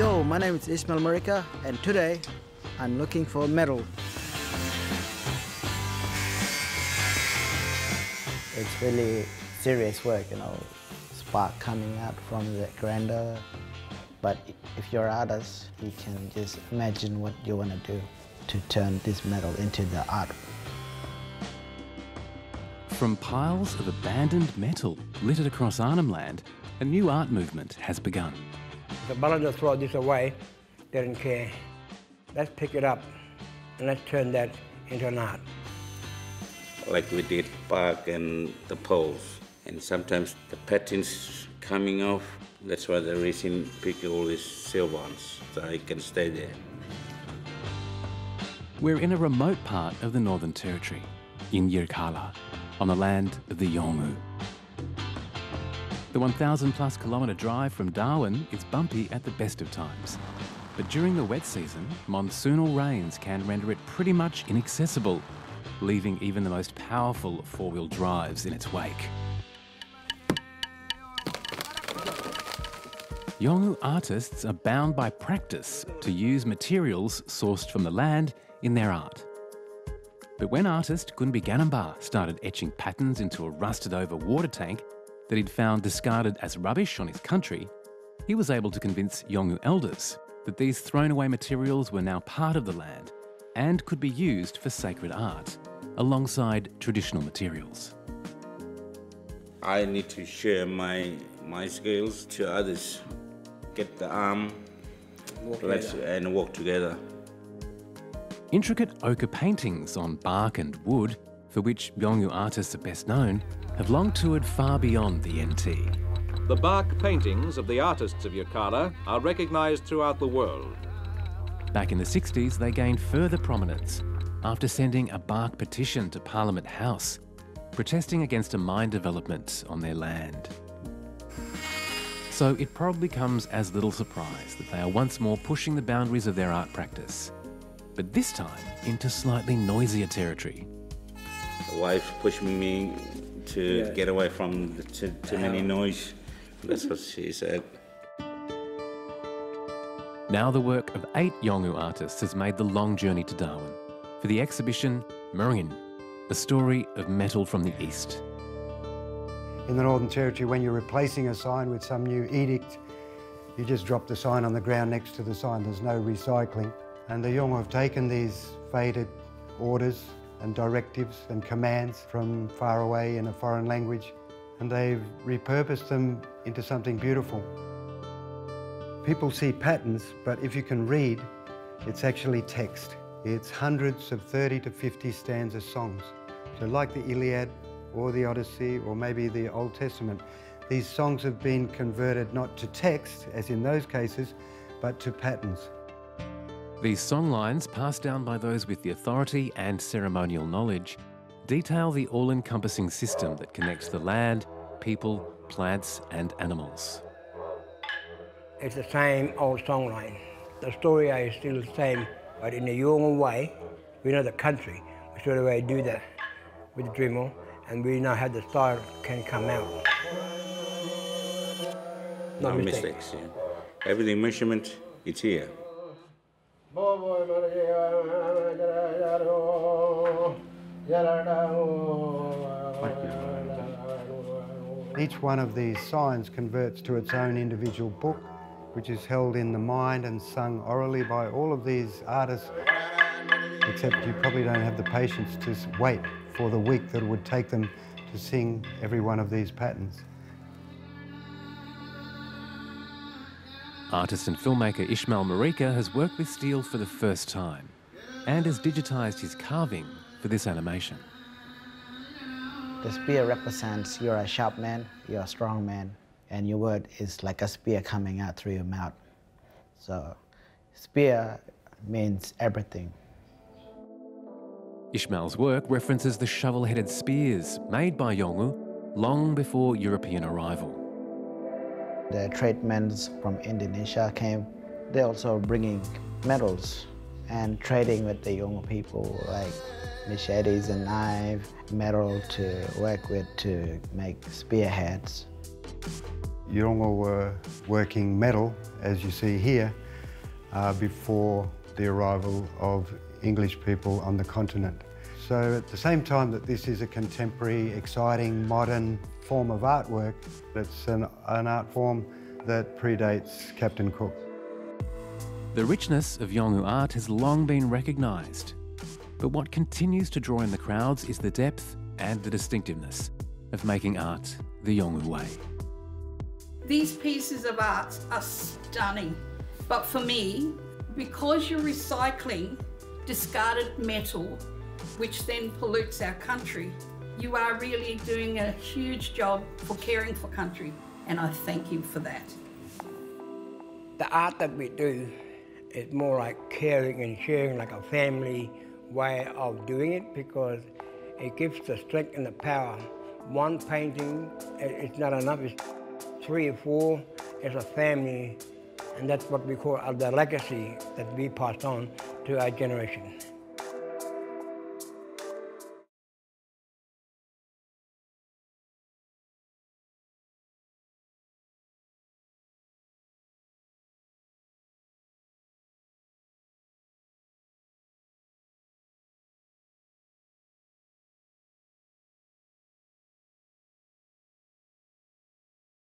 Yo, my name is Ishmael Marika, and today I'm looking for a medal. It's really serious work, you know, spark coming out from the grinder. But if you're an artist, you can just imagine what you want to do to turn this metal into the art. From piles of abandoned metal littered across Arnhem Land, a new art movement has begun. The Balanda throw this away, they didn't care. Let's pick it up and let's turn that into an art. Like we did bark and the poles. And sometimes the patterns coming off, that's why the reason pick all these silver ones, so it can stay there. We're in a remote part of the Northern Territory, in Yirrkala, on the land of the Yolngu. The 1,000 plus kilometre drive from Darwin is bumpy at the best of times. But during the wet season, monsoonal rains can render it pretty much inaccessible, leaving even the most powerful four-wheel drives in its wake. Yolngu artists are bound by practice to use materials sourced from the land in their art. But when artist Gunybi Ganambarr started etching patterns into a rusted over water tank that he'd found discarded as rubbish on his country, he was able to convince Yolngu elders that these thrown away materials were now part of the land and could be used for sacred art, alongside traditional materials. I need to share my my skills to others. Get the arm, Walk let's and work together. Intricate ochre paintings on bark and wood, for which Yolngu artists are best known, have long toured far beyond the NT. The bark paintings of the artists of Yirrkala are recognised throughout the world. Back in the 60s, they gained further prominence after sending a bark petition to Parliament House, protesting against a mine development on their land. So it probably comes as little surprise that they are once more pushing the boundaries of their art practice, but this time into slightly noisier territory. The wife pushed me to Yeah. get away from the too, too many noise. That's what she said. Now the work of eight Yolngu artists has made the long journey to Darwin for the exhibition Muringin, a story of metal from the East. In the Northern Territory, when you're replacing a sign with some new edict, you just drop the sign on the ground next to the sign. There's no recycling. And the Yolngu have taken these faded orders and directives and commands from far away in a foreign language, and they've repurposed them into something beautiful. People see patterns, but if you can read, it's actually text. It's hundreds of 30 to 50 stanza songs. So like the Iliad or the Odyssey or maybe the Old Testament, these songs have been converted not to text, as in those cases, but to patterns. These songlines, passed down by those with the authority and ceremonial knowledge, detail the all encompassing system that connects the land, people, plants, and animals. It's the same old songline. The story is still the same, but in a Yolngu way, we know the country. We straight away uh, do that with the Dremel, and we now have the style can come out. No, mistake. mistakes. Yeah. Everything measurement, it's here. Each one of these signs converts to its own individual book, which is held in the mind and sung orally by all of these artists. Except you probably don't have the patience to wait for the week that it would take them to sing every one of these patterns. Artist and filmmaker Ishmael Marika has worked with steel for the first time and has digitised his carving for this animation. The spear represents you're a sharp man, you're a strong man, and your word is like a spear coming out through your mouth. So, spear means everything. Ishmael's work references the shovel headed spears made by Yolngu long before European arrival. The tradesmen from Indonesia came. They're also bringing metals and trading with the young people, like machetes and knives, metal to work with to make spearheads. Yolngu were working metal, as you see here, uh, before the arrival of English people on the continent. So at the same time that this is a contemporary, exciting, modern form of artwork, it's an, an art form that predates Captain Cook. The richness of Yolngu art has long been recognised. But what continues to draw in the crowds is the depth and the distinctiveness of making art the Yolngu way. These pieces of art are stunning. But for me, because you're recycling discarded metal, which then pollutes our country, you are really doing a huge job for caring for country. And I thank you for that. The art that we do is more like caring and sharing like a family way of doing it because it gives the strength and the power. One painting, it's not enough, it's three or four, it's a family, and that's what we call the legacy that we pass on to our generation.